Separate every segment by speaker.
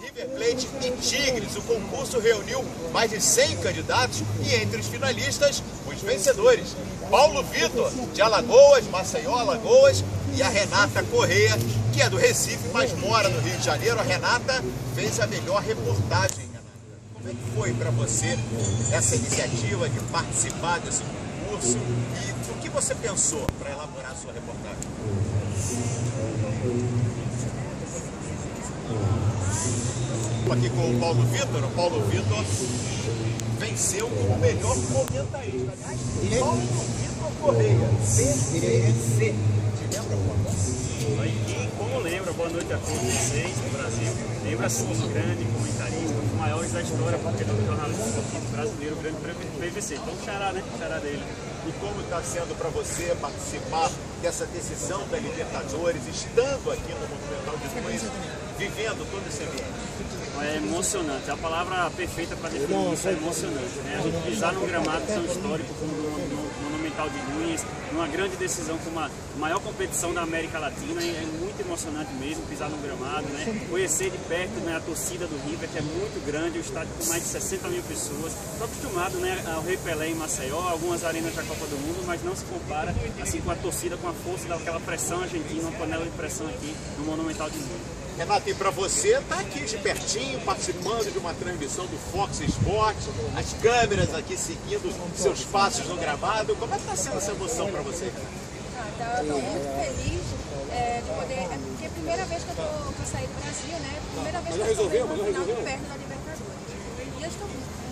Speaker 1: River Plate e Tigres. O concurso reuniu mais de 100 candidatos e entre os finalistas, os vencedores. Paulo Vitor, de Alagoas, Maceió, Alagoas, e a Renata Correia, que é do Recife, mas mora no Rio de Janeiro. A Renata fez a melhor reportagem. Como é que foi para você essa iniciativa de participar desse concurso e o que você pensou para elaborar a sua reportagem? Aqui com o Paulo Vitor. O Paulo Vitor venceu como melhor comentarista. Aliás, Paulo Vitor Correia, CCC. Te lembra quando?
Speaker 2: Aí, como lembra, boa noite a todos vocês do Brasil. Lembra sim, um grande comentarista, um dos maiores da história, porque do jornalismo esportivo brasileiro, grande PVC. Então, xará, né? Xará dele.
Speaker 1: E como está sendo para você participar dessa decisão da Libertadores, estando aqui no Nunes, vivendo todo esse ambiente?
Speaker 2: É emocionante, a palavra perfeita para definir isso é emocionante. Né? A gente pisar num gramado tão histórico como no Monumental de Nunes, numa grande decisão como a maior competição da América Latina, é muito emocionante mesmo pisar num gramado, né? conhecer de perto né, a torcida do River, que é muito grande, o estádio com mais de 60 mil pessoas. Estou acostumado né, ao Rei Pelé em Maceió, algumas arenas da Copa do Mundo, mas não se compara assim, com a torcida, com a força daquela pressão argentina, uma panela de pressão aqui no Monumental de Nunes.
Speaker 1: Renato, e para você, tá aqui de pertinho, participando de uma transmissão do Fox Sports, as câmeras aqui seguindo seus passos no gramado. Como é que está sendo essa emoção para você?
Speaker 3: Ah, estou muito feliz é, de poder. É porque é a primeira vez que eu, tô, eu saí do Brasil, né? Primeira vez que eu estou um final perto da Libertadores. E eu estou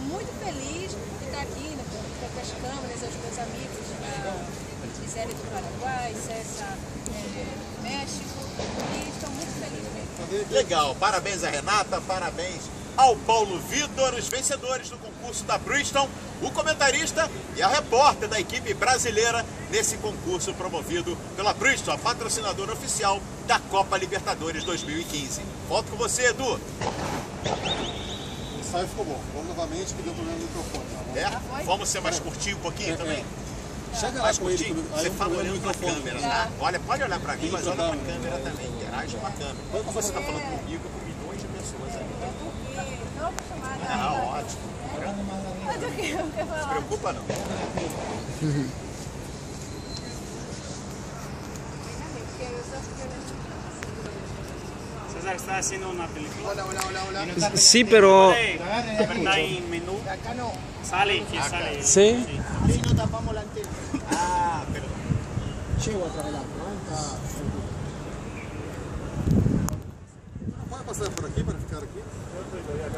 Speaker 3: muito feliz de estar aqui, né, com as câmeras, os meus amigos, a Gisele do Paraguai, César é, do México. E estou muito feliz mesmo.
Speaker 1: Legal, parabéns a Renata, parabéns ao Paulo Vitor, os vencedores do concurso da Bristol, o comentarista e a repórter da equipe brasileira nesse concurso promovido pela Bristol, a patrocinadora oficial da Copa Libertadores 2015. Volto com você, Edu. O
Speaker 4: ensaio ficou bom. Vamos novamente que deu problema no microfone.
Speaker 1: Tá é? Vamos ser mais curtinho um pouquinho
Speaker 4: É,
Speaker 1: também?
Speaker 4: Chega lá
Speaker 1: Mais
Speaker 4: com ele.
Speaker 1: Você fala olhando pra câmera, tá? Olha, pode olhar pra mim, mas olha pra câmera também, interage com a câmera. Quando você tá falando comigo, com milhões de pessoas ali.
Speaker 3: Estou acostumada.
Speaker 1: Ah, ótimo.
Speaker 3: Mas
Speaker 1: Não se preocupa não.
Speaker 3: Porque eu só fiquei
Speaker 2: César está haciendo una película.
Speaker 4: Olha, olha, olha, olha.
Speaker 5: Sí, pero
Speaker 2: Puede apretar en menú. Sale, que sale.
Speaker 5: Sí.
Speaker 1: Ah, perdão.
Speaker 4: Chego atrás lá. Tá. Não pode passar por aqui para ficar aqui?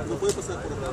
Speaker 4: Não pode passar por acá?